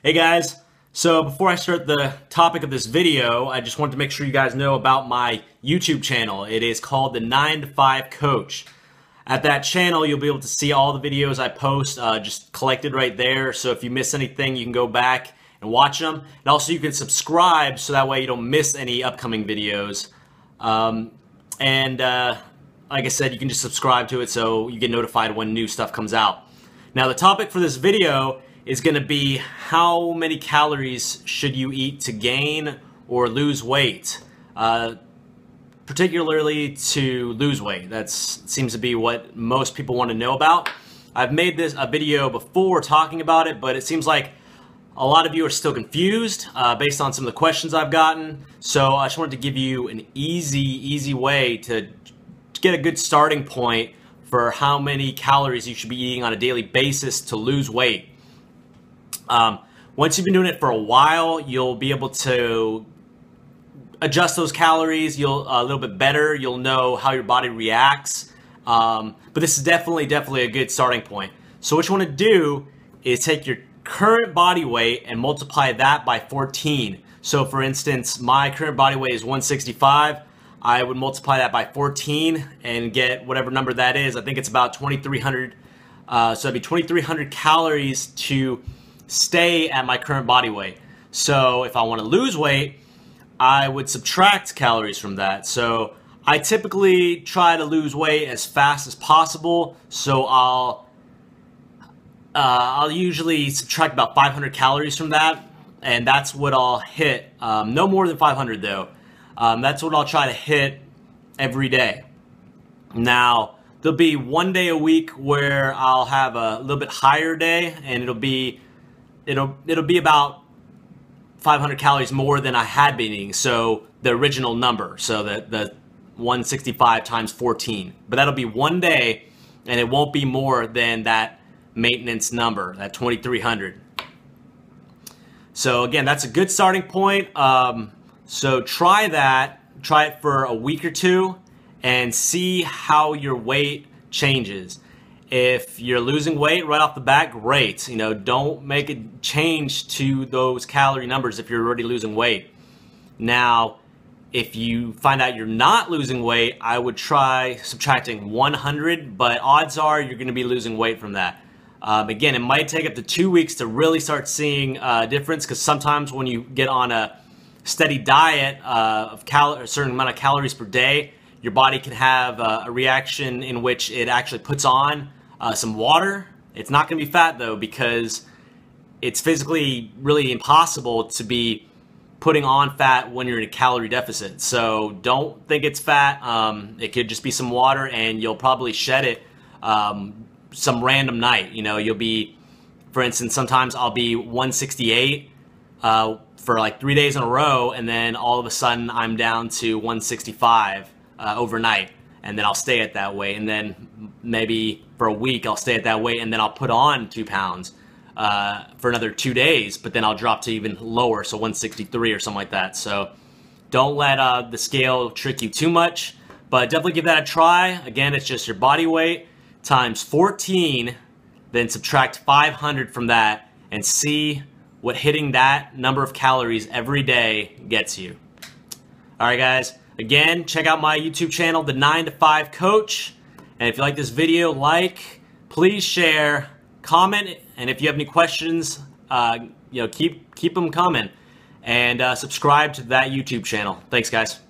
Hey guys, so before I start the topic of this video, I just wanted to make sure you guys know about my YouTube channel. It is called the 9 to 5 Coach. At that channel, you'll be able to see all the videos I post uh, just collected right there. So if you miss anything, you can go back and watch them. And also you can subscribe so that way you don't miss any upcoming videos. Um, and uh, like I said, you can just subscribe to it so you get notified when new stuff comes out. Now the topic for this video is going to be how many calories should you eat to gain or lose weight. Uh, particularly to lose weight. That seems to be what most people want to know about. I've made this a video before talking about it, but it seems like a lot of you are still confused uh, based on some of the questions I've gotten. So I just wanted to give you an easy, easy way to get a good starting point for how many calories you should be eating on a daily basis to lose weight. Um, once you've been doing it for a while, you'll be able to adjust those calories you'll a little bit better. You'll know how your body reacts. Um, but this is definitely, definitely a good starting point. So what you want to do is take your current body weight and multiply that by 14. So for instance, my current body weight is 165. I would multiply that by 14 and get whatever number that is. I think it's about 2,300. Uh, so that'd be 2,300 calories to stay at my current body weight. So if I want to lose weight, I would subtract calories from that. So I typically try to lose weight as fast as possible. So I'll uh, I'll usually subtract about 500 calories from that, and that's what I'll hit. Um, no more than 500 though. Um, that's what I'll try to hit every day. Now, there'll be one day a week where I'll have a little bit higher day, and it'll be it'll it'll be about 500 calories more than I had been eating. So the original number, so the the 165 times 14. But that'll be one day, and it won't be more than that maintenance number, that 2300. So again, that's a good starting point. Um, so try that, try it for a week or two and see how your weight changes. If you're losing weight right off the bat, great. You know, don't make a change to those calorie numbers if you're already losing weight. Now, if you find out you're not losing weight, I would try subtracting 100, but odds are you're going to be losing weight from that. Um, again, it might take up to two weeks to really start seeing a difference because sometimes when you get on a steady diet uh, of cal- a certain amount of calories per day, your body can have a reaction in which it actually puts on uh, some water. It's not going to be fat though because it's physically really impossible to be putting on fat when you're in a calorie deficit. So don't think it's fat. Um, it could just be some water, and you'll probably shed it um, some random night. You know, you'll be, for instance, sometimes I'll be 168. Uh, for like three days in a row, and then all of a sudden I'm down to 165 uh, overnight, and then I'll stay at that way, and then maybe for a week I'll stay at that weight, and then I'll put on two pounds uh, for another two days, but then I'll drop to even lower, so 163 or something like that. So don't let uh, the scale trick you too much, but definitely give that a try. Again, it's just your body weight times 14, then subtract 500 from that, and see what hitting that number of calories every day gets you. All right, guys. Again, check out my YouTube channel, The 9 to 5 Coach. And if you like this video, like, please share, comment, and if you have any questions, uh, you know, keep keep them coming. And uh, subscribe to that YouTube channel. Thanks, guys.